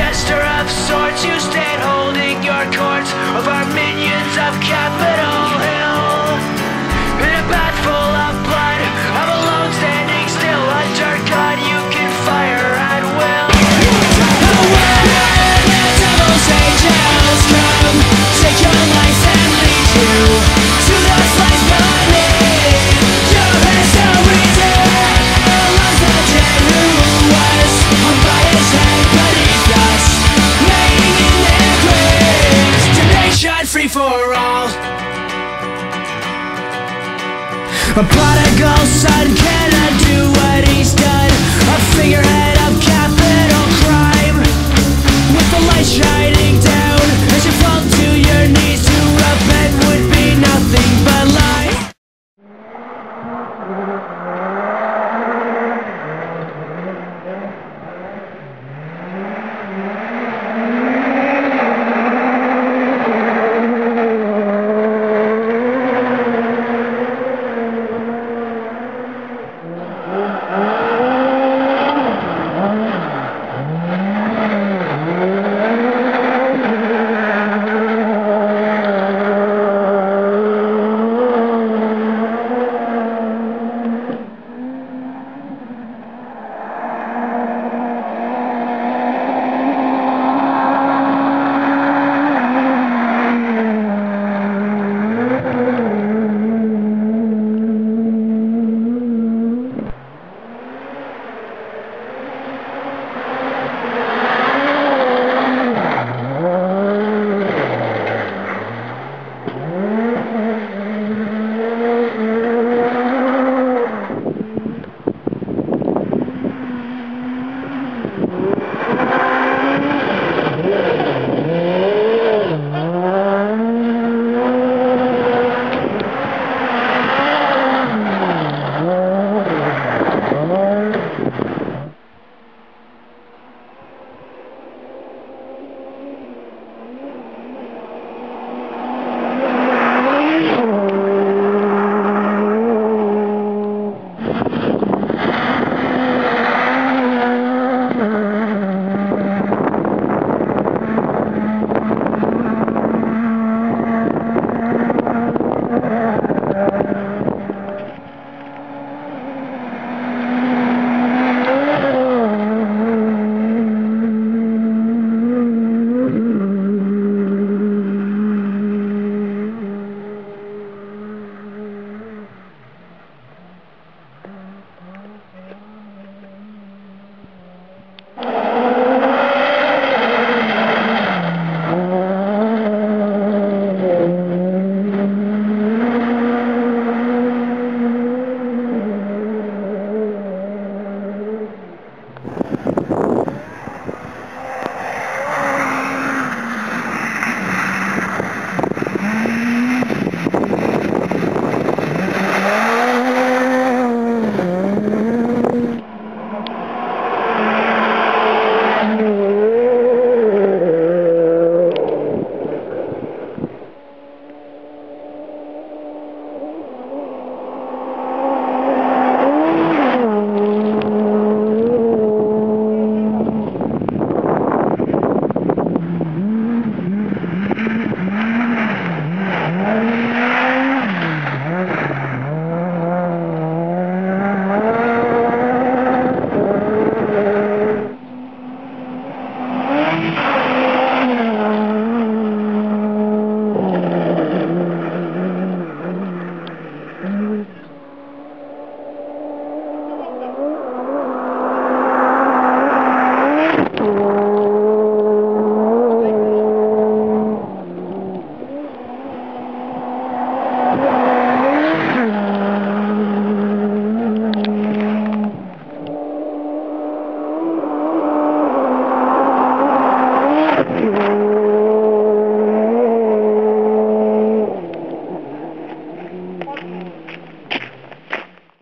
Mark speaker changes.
Speaker 1: gesture of sorts You stand holding your cords Of our minions of capitalism A prodigal son cannot do what he's done? A figurehead of capital crime. With the light shining down.